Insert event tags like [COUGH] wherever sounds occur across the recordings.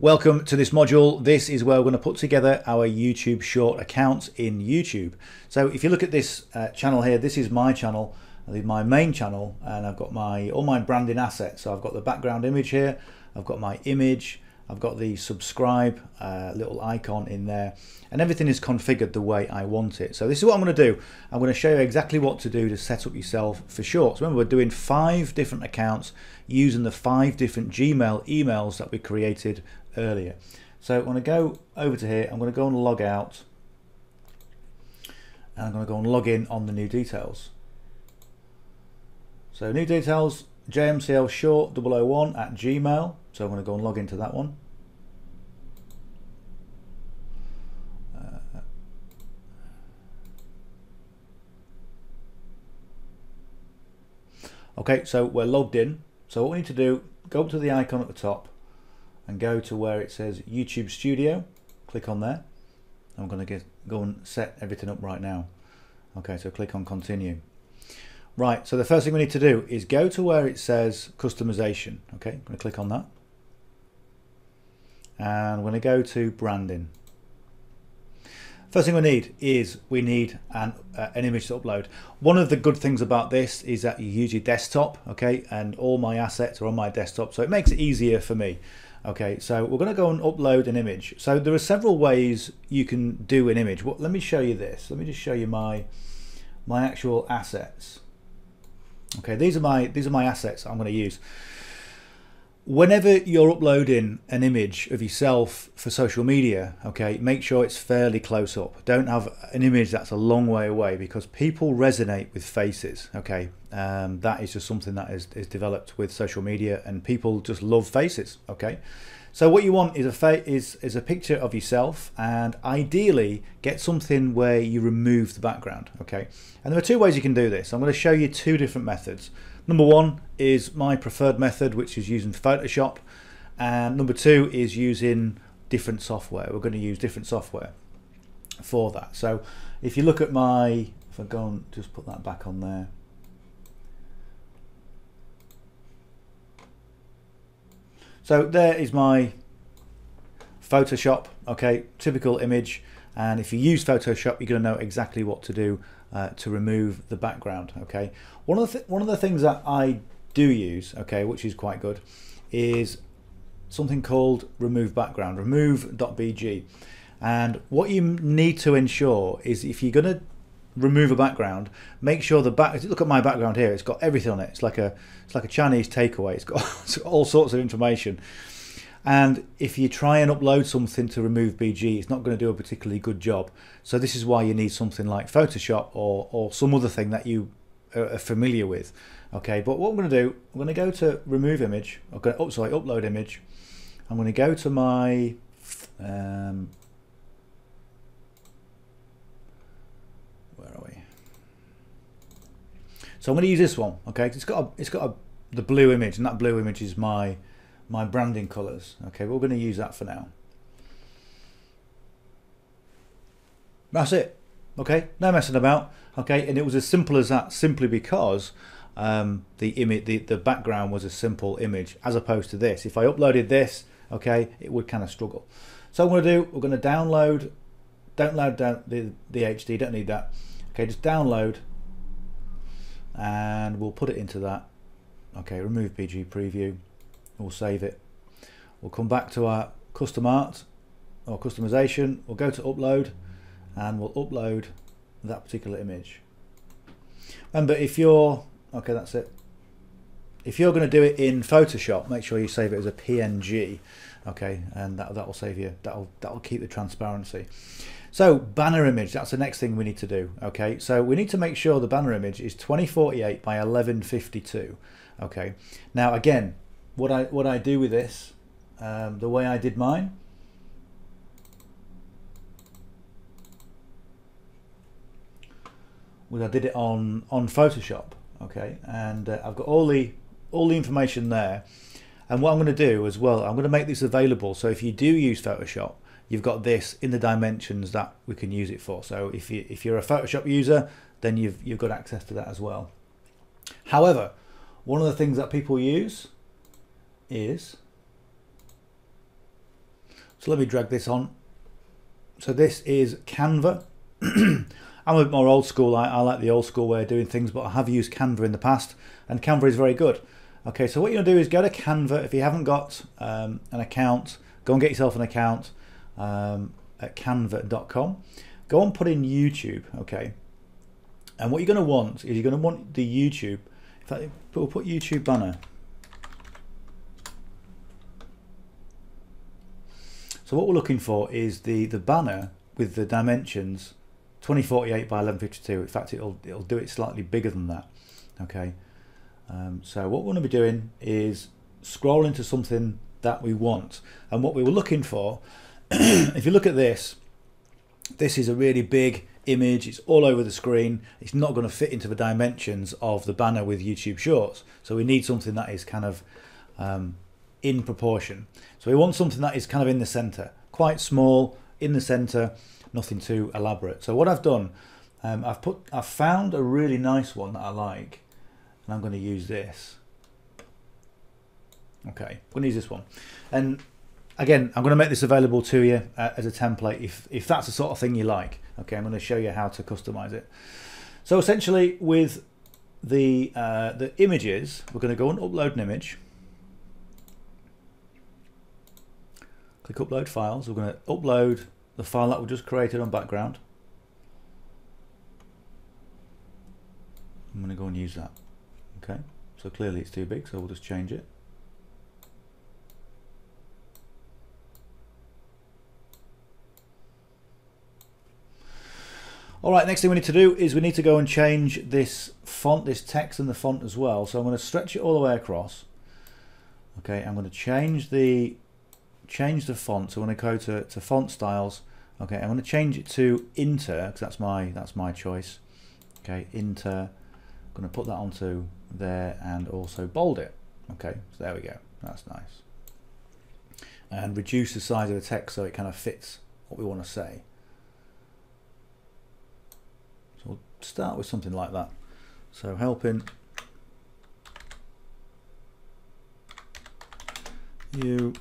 Welcome to this module. This is where we're going to put together our YouTube short accounts in YouTube. So if you look at this uh, channel here, this is my channel, my main channel, and I've got my all my branding assets. So I've got the background image here, I've got my image, I've got the subscribe uh, little icon in there and everything is configured the way I want it. So this is what I'm going to do. I'm going to show you exactly what to do to set up yourself for shorts. Remember we're doing five different accounts using the five different Gmail emails that we created earlier. So I'm going to go over to here, I'm going to go and log out and I'm going to go and log in on the new details. So new details, JMCL short 001 at Gmail. So I'm going to go and log into that one. Uh, okay, so we're logged in. So what we need to do, go up to the icon at the top and go to where it says YouTube Studio. Click on there. I'm going to get, go and set everything up right now. Okay, so click on continue. Right, so the first thing we need to do is go to where it says customization. Okay, I'm going to click on that and we're going to go to branding. First thing we need is we need an, uh, an image to upload. One of the good things about this is that you use your desktop, okay, and all my assets are on my desktop, so it makes it easier for me. Okay, so we're going to go and upload an image. So there are several ways you can do an image. Let me show you this. Let me just show you my my actual assets. Okay, these are my these are my assets I'm going to use whenever you're uploading an image of yourself for social media, okay, make sure it's fairly close up. Don't have an image that's a long way away because people resonate with faces, okay. Um, that is just something that is, is developed with social media and people just love faces, okay. So what you want is a fa- is is a picture of yourself, and ideally get something where you remove the background. Okay, and there are two ways you can do this. I'm going to show you two different methods. Number one is my preferred method, which is using Photoshop, and number two is using different software. We're going to use different software for that. So if you look at my, if I go and just put that back on there. So there is my Photoshop, okay, typical image. And if you use Photoshop, you're going to know exactly what to do uh, to remove the background. Okay, one of the one of the things that I do use, okay, which is quite good, is something called remove background, remove.bg. And what you need to ensure is if you're going to remove a background, make sure the back. Look at my background here; it's got everything on it. It's like a it's like a Chinese takeaway. It's got, it's [LAUGHS] got all sorts of information. And if you try and upload something to remove BG, it's not going to do a particularly good job. So this is why you need something like Photoshop or, or some other thing that you are familiar with. Okay, but what I'm going to do, I'm going to go to remove image. I'm going to, oh, sorry, upload image. I'm going to go to my um, where are we? So I'm going to use this one. Okay, it's got a, it's got a, the blue image, and that blue image is my my branding colors. Okay, we're going to use that for now. That's it. Okay, no messing about. Okay, and it was as simple as that simply because um, the image, the, the background was a simple image as opposed to this. If I uploaded this, okay, it would kind of struggle. So I'm going to do, we're going to download, download down the, the HD, don't need that. Okay, just download and we'll put it into that. Okay, remove BG preview we'll save it. We'll come back to our custom art or customization. We'll go to upload and we'll upload that particular image. Remember, if you're okay, that's it. If you're going to do it in Photoshop, make sure you save it as a PNG. Okay, and that that will save you. That'll that'll keep the transparency. So banner image, that's the next thing we need to do. Okay, so we need to make sure the banner image is 2048 by 1152. Okay, now again, what I what I do with this, um, the way I did mine. Was I did it on on Photoshop, okay, and uh, I've got all the all the information there. And what I'm going to do as well, I'm going to make this available. So if you do use Photoshop, you've got this in the dimensions that we can use it for. So if you if you're a Photoshop user, then you've you've got access to that as well. However, one of the things that people use is So let me drag this on. So this is Canva. [CLEARS THROAT] I'm a bit more old school. I, I, like the old school way of doing things, but I have used Canva in the past, and Canva is very good. Okay, so what you're gonna do is go to Canva. If you haven't got um, an account, go and get yourself an account um, at canva.com. Go and put in YouTube, okay? And what you're gonna want is you're gonna want the YouTube. In fact, we'll put YouTube banner. So what we're looking for is the, the banner with the dimensions 2048 by 1152. In fact, it'll, it'll do it slightly bigger than that. Okay. Um, so what we're going to be doing is scrolling to something that we want. And what we were looking for, [CLEARS THROAT] if you look at this, this is a really big image. It's all over the screen. It's not going to fit into the dimensions of the banner with YouTube Shorts. So we need something that is kind of um, in proportion. So we want something that is kind of in the center, quite small, in the center, nothing too elaborate. So what I've done, um, I've put, I've found a really nice one that I like, and I'm going to use this. Okay, I'm going to use this one, and again, I'm going to make this available to you uh, as a template if if that's the sort of thing you like. Okay, I'm going to show you how to customize it. So essentially, with the uh, the images, we're going to go and upload an image. Click upload files. We're going to upload the file that we just created on background. I'm going to go and use that. Okay, so clearly it's too big, so we'll just change it. All right, next thing we need to do is we need to go and change this font, this text in the font as well. So I'm going to stretch it all the way across. Okay, I'm going to change the change the font. So I'm going to go to, to font styles Okay, I'm going to change it to Inter because that's my that's my choice. Okay, Inter. I'm going to put that onto there and also bold it. Okay, so there we go. That's nice. And reduce the size of the text so it kind of fits what we want to say. So we'll start with something like that. So helping you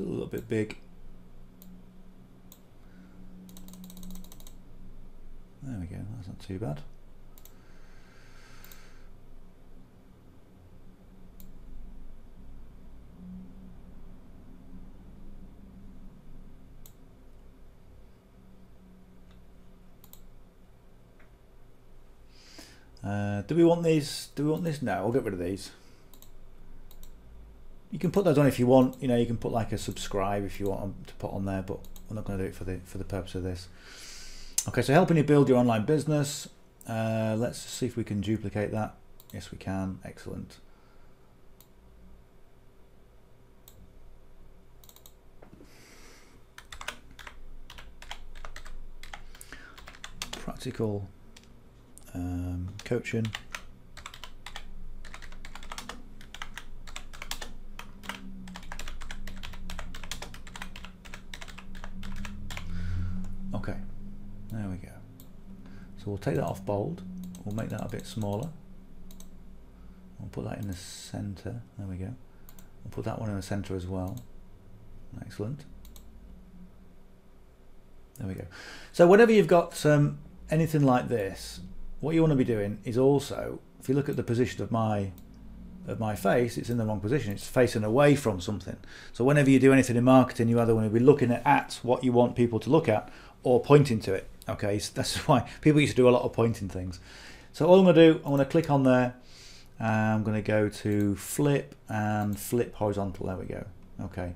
still a little bit big. There we go, that's not too bad. Uh, do we want these? Do we want this No, I'll get rid of these you can put those on if you want. You know, you can put like a subscribe if you want to put on there, but we're not going to do it for the for the purpose of this. Okay, so helping you build your online business. Uh, let's see if we can duplicate that. Yes, we can. Excellent. Practical um, coaching. we'll take that off bold. We'll make that a bit smaller. We'll put that in the center. There we go. We'll put that one in the center as well. Excellent. There we go. So whenever you've got um, anything like this, what you want to be doing is also, if you look at the position of my of my face, it's in the wrong position. It's facing away from something. So whenever you do anything in marketing, you either want to be looking at what you want people to look at or pointing to it. Okay, so that's [LAUGHS] why people used to do a lot of pointing things. So all I'm going to do, I'm going to click on there. I'm going to go to flip and flip horizontal. There we go. Okay,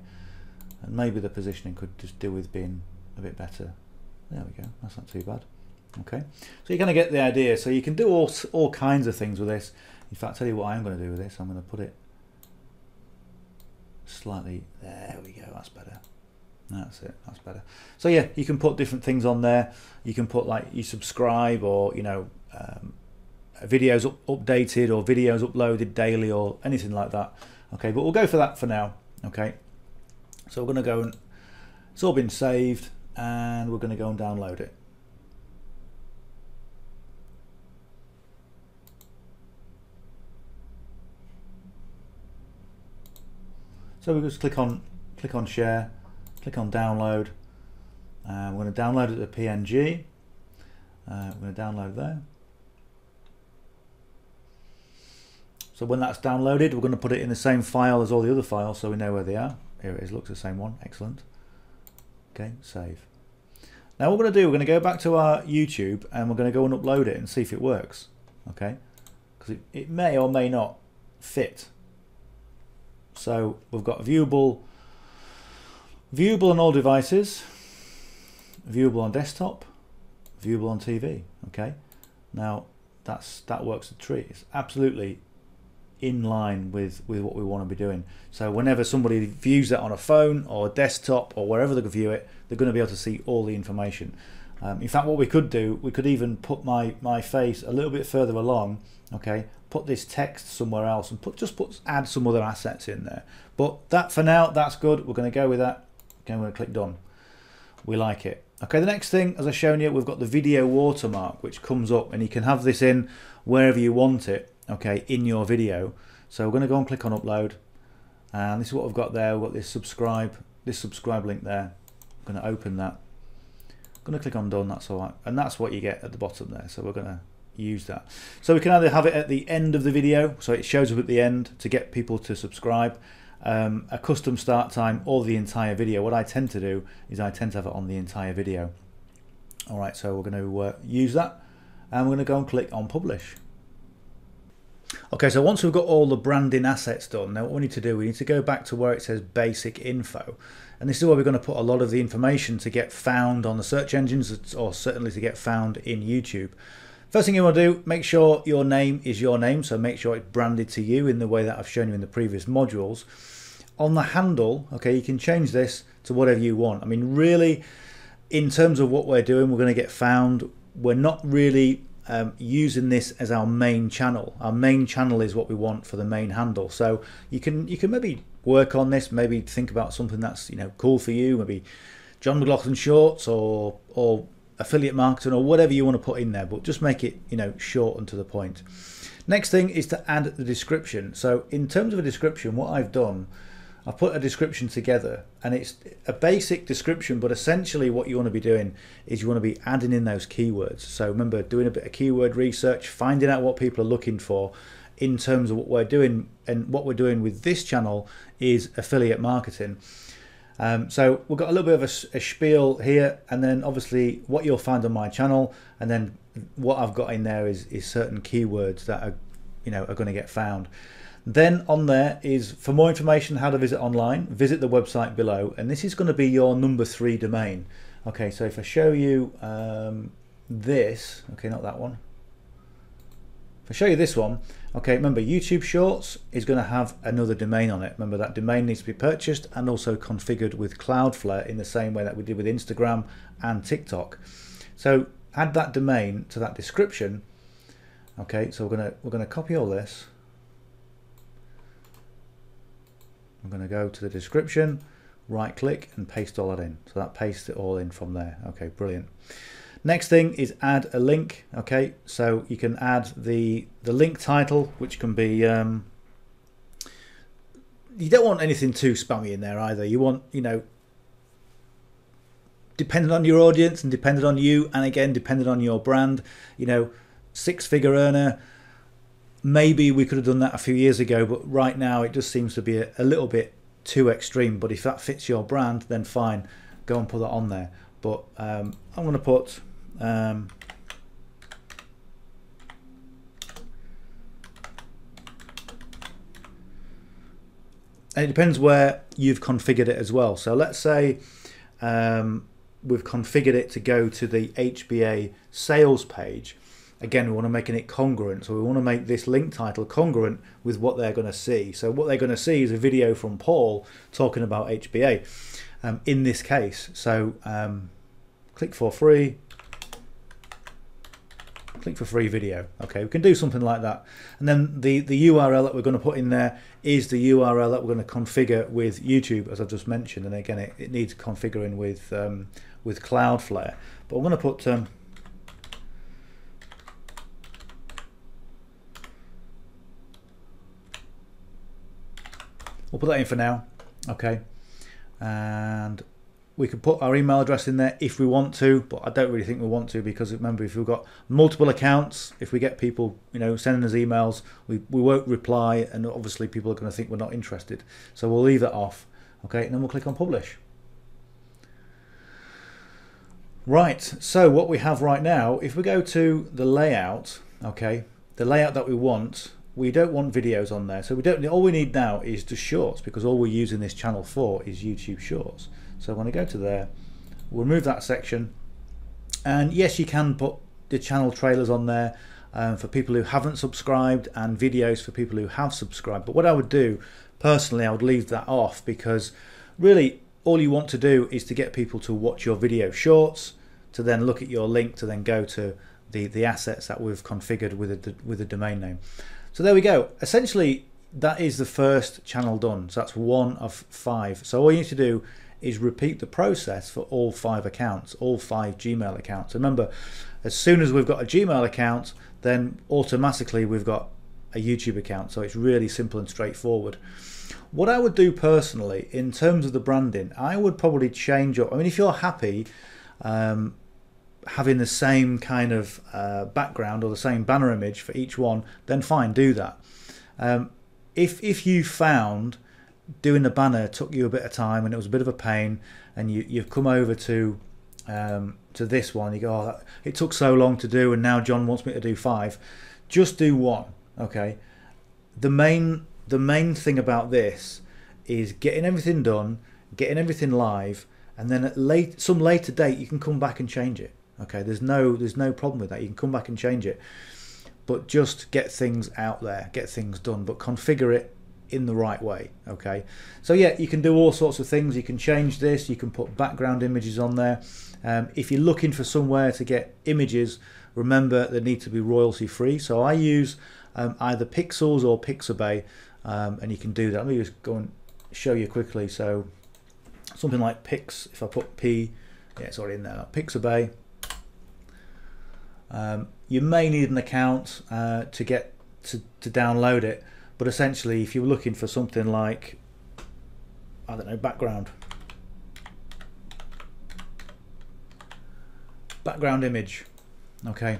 and maybe the positioning could just do with being a bit better. There we go. That's not too bad. Okay, so you're to get the idea. So you can do all all kinds of things with this. In fact, I'll tell you what I'm going to do with this. I'm going to put it slightly. There we go. That's better. That's it. That's better. So yeah, you can put different things on there. You can put like you subscribe or you know um, videos up updated or videos uploaded daily or anything like that. Okay, but we'll go for that for now. Okay, so we're going to go and it's all been saved and we're going to go and download it. So we just click on click on share click on download. Uh, we're going to download it to PNG. Uh, we're going to download there. So when that's downloaded, we're going to put it in the same file as all the other files so we know where they are. Here it is, looks the same one, excellent. Okay, save. Now what we're going to do, we're going to go back to our YouTube and we're going to go and upload it and see if it works. Okay, because it, it may or may not fit. So we've got viewable, viewable on all devices, viewable on desktop, viewable on TV. Okay, now that's that works a treat. It's absolutely in line with with what we want to be doing. So whenever somebody views that on a phone or a desktop or wherever they can view it, they're going to be able to see all the information. Um, in fact, what we could do, we could even put my my face a little bit further along. Okay, put this text somewhere else and put just put add some other assets in there. But that for now, that's good. We're going to go with that. Okay, going to click done. We like it. Okay, the next thing, as I've shown you, we've got the video watermark, which comes up and you can have this in wherever you want it okay, in your video. So we're going to go and click on upload. And this is what I've got there. We've got this subscribe, this subscribe link there. I'm going to open that. I'm going to click on done, that's all right. And that's what you get at the bottom there. So we're going to use that. So we can either have it at the end of the video, so it shows up at the end to get people to subscribe, um, a custom start time or the entire video. What I tend to do is I tend to have it on the entire video. All right, so we're going to uh, use that and we're going to go and click on publish. Okay, so once we've got all the branding assets done, now what we need to do, we need to go back to where it says basic info. And this is where we're going to put a lot of the information to get found on the search engines or certainly to get found in YouTube. First thing you want to do, make sure your name is your name. So make sure it's branded to you in the way that I've shown you in the previous modules. On the handle, okay, you can change this to whatever you want. I mean, really, in terms of what we're doing, we're going to get found. We're not really um, using this as our main channel. Our main channel is what we want for the main handle. So you can you can maybe work on this, maybe think about something that's you know cool for you, maybe John McLauchlan Shorts or or affiliate marketing or whatever you want to put in there, but just make it you know short and to the point. Next thing is to add the description. So in terms of a description, what I've done I've put a description together and it's a basic description, but essentially what you want to be doing is you want to be adding in those keywords. So remember doing a bit of keyword research, finding out what people are looking for in terms of what we're doing. And what we're doing with this channel is affiliate marketing. Um, so we've got a little bit of a, a spiel here and then obviously what you'll find on my channel and then what I've got in there is, is certain keywords that are, you know, are going to get found. Then on there is for more information how to visit online, visit the website below, and this is going to be your number three domain. Okay, so if I show you um, this, okay, not that one. If I show you this one, okay, remember YouTube Shorts is going to have another domain on it. Remember that domain needs to be purchased and also configured with Cloudflare in the same way that we did with Instagram and TikTok. So add that domain to that description. Okay, so we're gonna we're gonna copy all this I'm going to go to the description, right click and paste all that in. So that pastes it all in from there. Okay, brilliant. Next thing is add a link. Okay, so you can add the the link title, which can be um, you don't want anything too spammy in there either. You want you know dependent on your audience and dependent on you, and again dependent on your brand. You know, six figure earner maybe we could have done that a few years ago, but right now it just seems to be a, a little bit too extreme. But if that fits your brand, then fine, go and put that on there. But um, I'm going to put um, and it depends where you've configured it as well. So let's say um, we've configured it to go to the HBA sales page again, we want to make it congruent. So we want to make this link title congruent with what they're going to see. So what they're going to see is a video from Paul talking about HBA um, in this case. So um, click for free, click for free video. Okay, we can do something like that. And then the, the URL that we're going to put in there is the URL that we're going to configure with YouTube, as I've just mentioned. And again, it, it needs configuring with, um, with Cloudflare. But I'm going to put um, We'll put that in for now. okay and we could put our email address in there if we want to but I don't really think we want to because remember if we've got multiple accounts if we get people you know sending us emails we, we won't reply and obviously people are going to think we're not interested. So we'll leave that off okay and then we'll click on publish. Right so what we have right now if we go to the layout okay the layout that we want we don't want videos on there. So we don't all we need now is just shorts because all we're using this channel for is YouTube shorts so when I go to there we'll remove that section and yes you can put the channel trailers on there um, for people who haven't subscribed and videos for people who have subscribed but what I would do personally I would leave that off because really all you want to do is to get people to watch your video shorts to then look at your link to then go to the the assets that we've configured with a with a domain name so there we go. Essentially, that is the first channel done. So that's one of five. So all you need to do is repeat the process for all five accounts, all five Gmail accounts. Remember, as soon as we've got a Gmail account, then automatically we've got a YouTube account. So it's really simple and straightforward. What I would do personally in terms of the branding, I would probably change up. I mean, if you're happy um, having the same kind of uh, background or the same banner image for each one, then fine, do that. Um, if if you found doing the banner took you a bit of time and it was a bit of a pain, and you you've come over to um, to this one, you go, oh, it took so long to do, and now John wants me to do five. Just do one, okay? The main the main thing about this is getting everything done, getting everything live, and then at late some later date you can come back and change it. Okay, there's no there's no problem with that. You can come back and change it, but just get things out there, get things done, but configure it in the right way. Okay, so yeah, you can do all sorts of things. You can change this. You can put background images on there. Um, if you're looking for somewhere to get images, remember they need to be royalty free. So I use um, either Pexels or Pixabay, um, and you can do that. Let me just go and show you quickly. So something like Pix, if I put P, yeah, it's already in there. Pixabay um, you may need an account uh, to get to, to download it, but essentially, if you're looking for something like, I don't know, background, background image, okay,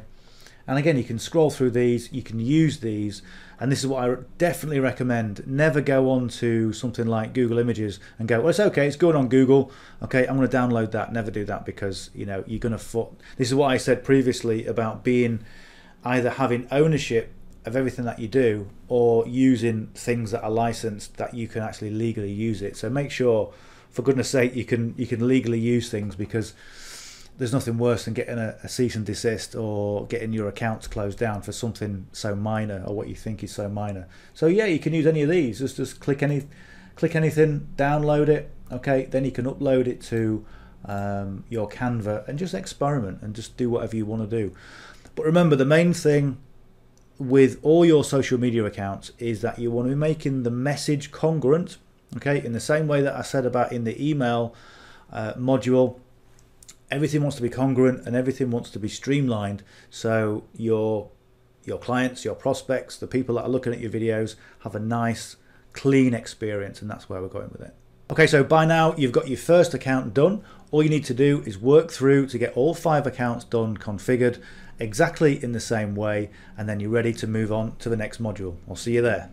and again, you can scroll through these, you can use these, and this is what I definitely recommend. Never go on to something like Google Images and go, well, it's okay, it's going on Google. Okay, I'm going to download that. Never do that because, you know, you're going to, foot this is what I said previously about being either having ownership of everything that you do or using things that are licensed that you can actually legally use it. So make sure, for goodness sake, you can, you can legally use things because there's nothing worse than getting a, a, cease and desist or getting your accounts closed down for something so minor or what you think is so minor. So yeah, you can use any of these. Just just click any, click anything, download it. Okay, then you can upload it to um, your Canva and just experiment and just do whatever you want to do. But remember, the main thing with all your social media accounts is that you want to be making the message congruent. Okay, in the same way that I said about in the email uh, module everything wants to be congruent and everything wants to be streamlined. So your your clients your prospects the people that are looking at your videos have a nice clean experience and that's where we're going with it. Okay so by now you've got your first account done. All you need to do is work through to get all five accounts done configured exactly in the same way and then you're ready to move on to the next module. I'll see you there